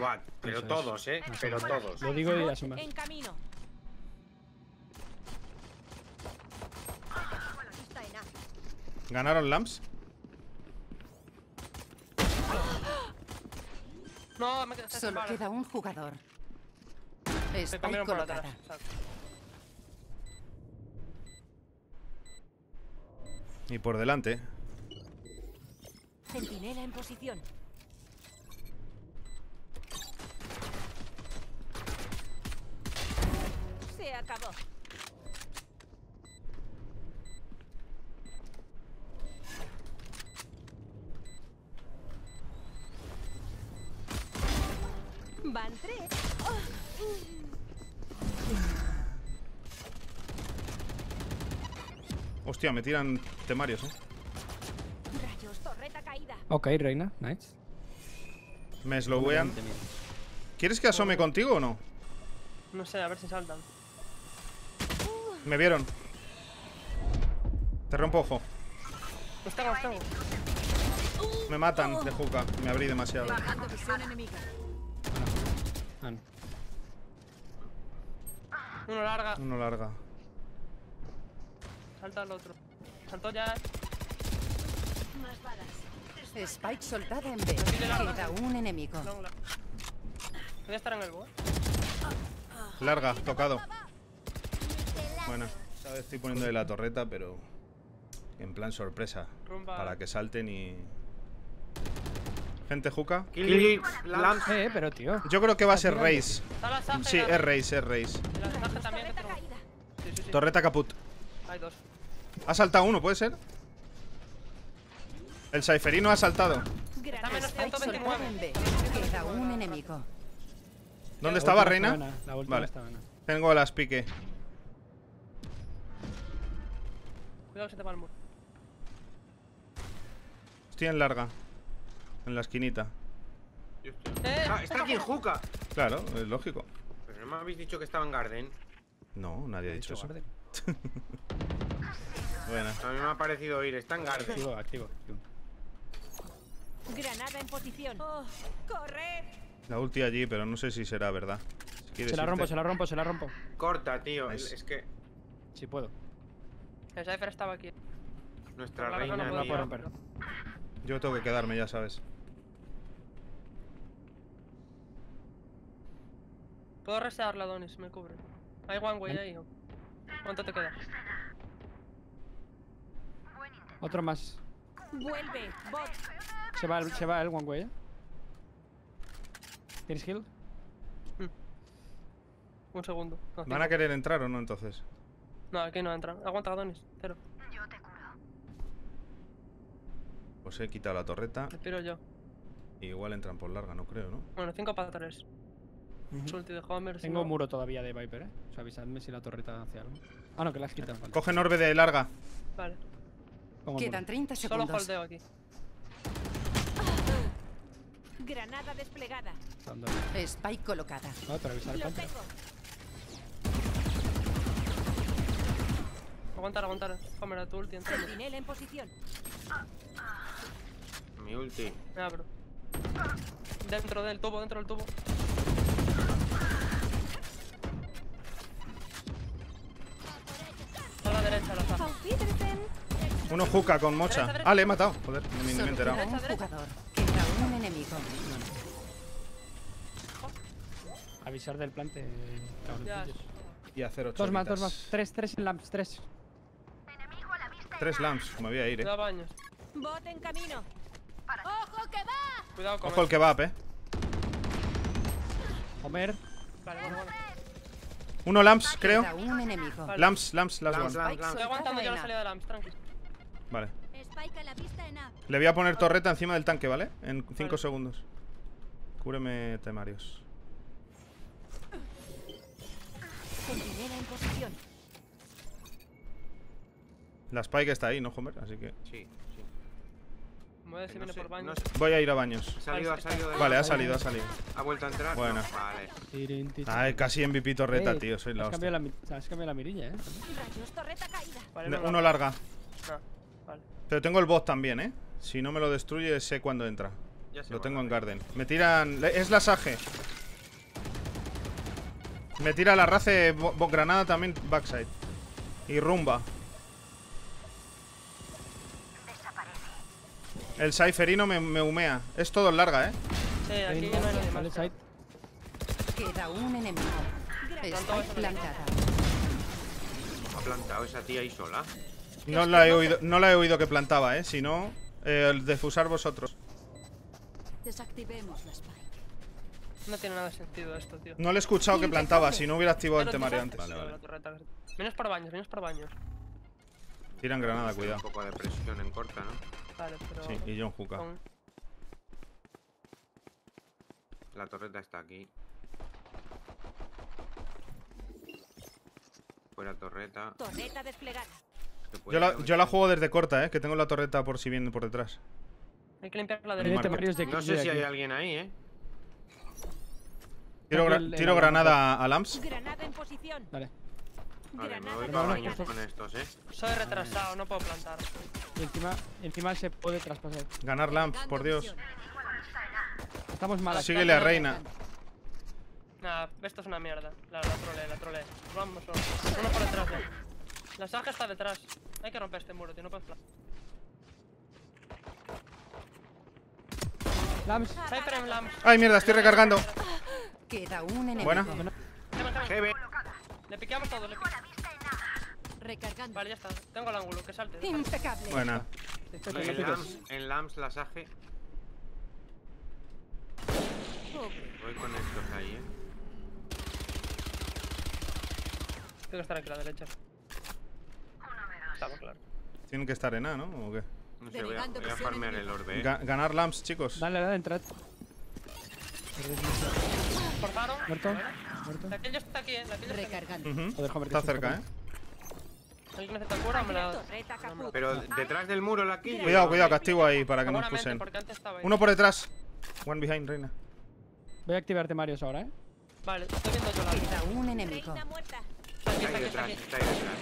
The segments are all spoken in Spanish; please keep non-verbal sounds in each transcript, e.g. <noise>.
Buah, pero Eso es. todos, ¿eh? Asoma. Pero todos. Lo digo y asoma. En camino. Está en A. ¿Ganaron lamps? No, me está Solo queda un jugador. Por colocada. Y por delante. Centinela en posición. Se acabó. Van tres. Hostia, me tiran temarios, eh. Rayos, torreta caída. Ok, reina. Nice. Me slowean. ¿Quieres que asome contigo o no? No sé, a ver si saltan. Me vieron. Te rompo ojo. Me matan de juca. Me abrí demasiado. Ah, no. Uno larga, Uno larga. salta el otro. Saltó ya. Más balas. Spike soltada en B. Queda un enemigo. Voy a estar en el bo, eh. Larga, tocado. Bueno, vez estoy poniéndole la torreta, pero en plan sorpresa. Rumba. Para que salten y... Gente juca. Kill. Eh, pero tío. Yo creo que va a ser Race. Sí, es Race, es Race. Torreta caput. Hay dos. Ha saltado uno, ¿puede ser? El Saiferino ha saltado. Está menos Spike soltada 129. en B. Queda un enemigo. ¿Dónde La estaba, Reina? está buena, La última Vale. está buena. Tengo las pique. Cuidado que se te va el muro. Estoy en larga. En la esquinita. Yo estoy- Eh, Ah, está aquí en Juca. Claro, es lógico. Pero no me habéis dicho que estaba en Garden. No, nadie ha dicho eso. Guarden. <laughs> Buena. A mí me ha parecido oír. Está en Garden. Activo, activo. activo. Granada en posición. Oh, correr. La ulti allí, pero no sé si será verdad. Si Se la rompo, irte- se la rompo, se la rompo. Corta, tío. Nice. Es que Si puedo. El Cypher estaba aquí. nuestra Por reina, no la puedo tío. romper. Yo tengo que quedarme, ya sabes. Puedo resear la Donis, me cubre. Hay one way ahí. ¿Cuánto te queda? Otro más. Vuelve. Bot. Se va, el- se va el one way, ¿eh? ¿Tienes heal? Un segundo. No, ¿Van a querer entrar o no entonces? No, aquí no entran. Aguanta Donis. Cero. Pues he quitado la torreta. Me tiro yo. y Igual entran por larga, no creo, ¿no? Bueno, 5 para 3. Ulti de Homer. si Tengo no- muro todavía de Viper, ¿eh? O sea, avisadme si la torreta hace algo. Ah, no, que la has quitado. Vale. Cogen orbe de larga. Vale. Quedan muro. 30 Solo segundos. holdeo aquí. Granada desplegada. Spike colocada. No, pero avisar el Lo panther. tengo. Aguantar, aguantar. Homer, a tu ulti. Centinela en posición. Mi ulti. Me abro. Dentro del tubo, dentro del tubo. A la derecha, la Wiedersehen. Uno juca con mocha. Derecha, derecha. Ah, le he matado. Joder, ni me he enterado. un jugador. Un enemigo. Avisar del plante. Ya. Y hacer ocho. Dos más, dos más. Tres, tres en lamps, tres. Tres lamps. Me voy a ir, eh. Cuidado, baños. Bot en camino. ¡Ojo que va! Cuidado con Ojo el kebab, eh. Homer. Vale, bueno, bueno. Uno lamps, creo. Un enemigo. Vale. Lamps, lamps, last Lamps, one. lamps, lamps. Estoy aguantando yo la salida de Lamps, tranqui. Vale. Spike a la vista en A. Le voy a poner torreta encima del tanque, ¿vale? En 5 Vale. segundos. Cúbreme temarios. Centinela en posición. La Spike está ahí, ¿no, Homer? Así que Sí, sí. Voy a No viene sé, por baños. no sé. voy a ir a baños. Ha salido, ha salido. de- Vale, ha salido, ha salido. ¿Ha vuelto a entrar? Bueno. No, Vale. Ay, casi MVP torreta, Eh, tío. Soy la has cambiado hostia. la, has cambiado la mirilla, ¿eh? Vale. Uno larga. Ah, vale. Pero tengo el bot también, ¿eh? Si no me lo destruye, sé cuándo entra. Ya Lo tengo la en. Garden. Me tiran. Es la Sage. Me tira la Race Granada también backside. Y rumba. El Cypherino me, me humea. Es todo en larga, ¿eh? Sí, aquí no hay nadie Vale, más. side. Queda un enemigo. Spike plantada. Ha plantado esa tía ahí sola. No la he oído, no la he oído que plantaba, ¿eh? Si no, eh, el defusar vosotros. Desactivemos la spike. No tiene nada de sentido esto, tío. No le he escuchado que plantaba, si no hubiera activado el temario antes. Vale, vale. Vienes por baños, vienes por baños. Tiran granada, Un cuidado. poco de presión en corta, ¿no? Vale, pero. Sí, y John Hookah. con- La torreta está aquí. Fuera torreta. Torreta desplegada. Yo la, yo la juego desde corta, ¿eh? Que tengo la torreta por si vienen por detrás. Hay que limpiar la derecha. temarios de No de sé si hay alguien ahí, ¿eh? Tiro, gra- tiro granada a Lamps. Granada en posición. Vale. Vale, me voy para no, con estos, ¿eh? Soy retrasado, no puedo plantar. Y encima, encima se puede traspasar. Ganar Lamps, por Dios. Estamos mal aquí. Síguele a Reina. Nah, esto es una mierda. La, la trole, la trole. Vamos, vamos. uno por detrás ya. La saga está detrás. Hay que romper este muro, tío, no puedes plantar. Lams. Cypher en lamps. ¡Ay, mierda! Estoy recargando. Queda un enemigo. Buena. Le piqueamos todo, le piqueamos. Recargando. Vale, ya está. Tengo el ángulo, que salte. Impecable. Buena. En Lams, en Lams. Voy con estos ahí, ¿eh? Tengo que estar aquí a la derecha. Estamos claro. Tienen que estar en A, ¿no? ¿O qué? No sé, voy a, voy farmear el orbe, ¿eh? Ga- ganar Lamps, chicos. Dale, dale, entrad. Forzaron. Muerto. Muerto. La ya está aquí, eh. La kill ya está aquí. Recargando. Ujú. Joder, que Está cerca. ¿eh? ¿Alguien necesita cura o me la.? Pero detrás del muro la kill. Cuidado, cuidado, castigo ahí para que nos pusen. Uno por detrás. One behind, Reina. Voy a activar temarios ahora, eh. Vale, estoy viendo yo la. Queda un enemigo. Está aquí, Está aquí, está detrás, aquí. está ahí detrás.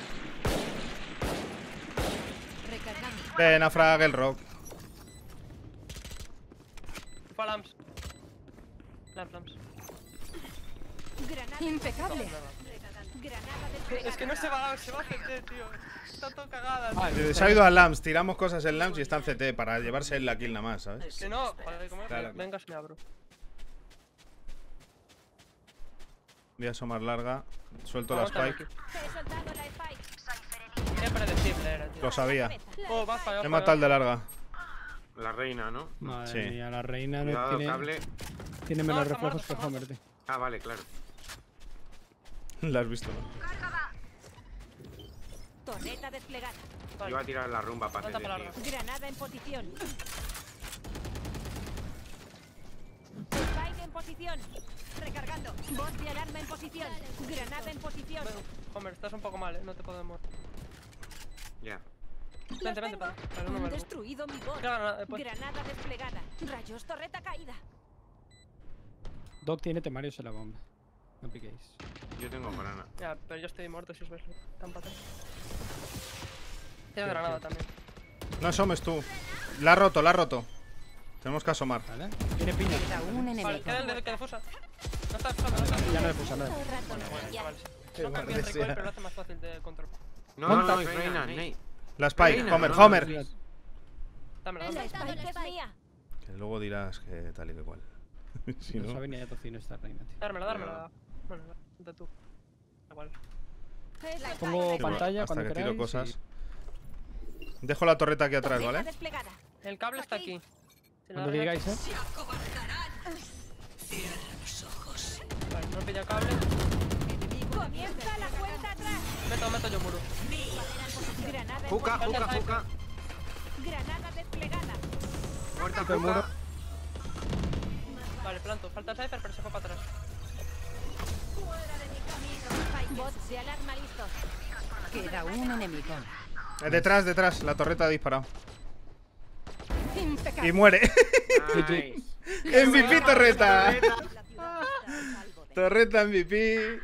Recargando. Ven a frag el rock. Fue a lamps. Lamps, lamps. Granada. Impecable. Granada. Es que no se va, se va a CT, tío. Está todo cagada. tío. Vale. Se ha ido a Lamps. Tiramos cosas en Lamps y está en CT para llevarse la kill nada más, ¿sabes? Que no, joder, ¿cómo es? Claro. Venga, me abro. Voy a asomar larga. Suelto la spike. la era. Lo sabía. Oh, va, falló, He matado el de larga. La reina, ¿no? Madre Sí. mía, la reina no tiene, cable. tiene No, menos está reflejos que Homer, tío. Ah, vale, claro. <laughs> La has visto, ¿no? Torreta desplegada. Iba a tirar la rumba para. Granada en posición. Spike en posición. Recargando. Voz de alarma en posición. Granada en posición. Bueno, Homer, estás un poco mal, eh. No te podemos. Ya. Vente, vente, para. para que no Han me destruido mi voz. Granada, después. Granada desplegada. Rayos, torreta caída. Doc tiene temarios en la bomba. No piquéis. Yo tengo grana. Ya, pero yo estoy muerto si os ves. Tan patas. Tiene granada también. No asomes tú. La ha roto, la ha roto. Tenemos que asomar. ¿Vale? Tiene piña. Vale, enemigo. queda el de que defusa. No está no está Ya no le nada. Bueno, bueno, ya. vale. No cambia el recoil, pero lo hace más fácil de control. No, no, es reina, Nate. La spike, Reina, Homer, no, Homer. no, Dámela, La dámela. spike es mía. Que luego dirás que tal y que cual. <laughs> si No no. sabe ni a tocino esta reina, tío. Dármela, dármela. Bueno, tú. Igual. La Pongo pantalla Hasta cuando que tiro cosas. y Dejo la torreta aquí atrás, ¿vale? El cable está aquí. Cuando digáis, eh. Vale, no pilla cable. Comienza la cuenta atrás. Meto, meto yo muro. Juca, juca, juca. Granada desplegada. Muerta, juca. Vale, planto. Falta el Cypher, pero se fue para atrás. Queda un enemigo. Eh, Detrás, detrás. La torreta ha disparado. Impecable. Y muere. Nice. <laughs> MVP torreta. Torreta <laughs> MVP.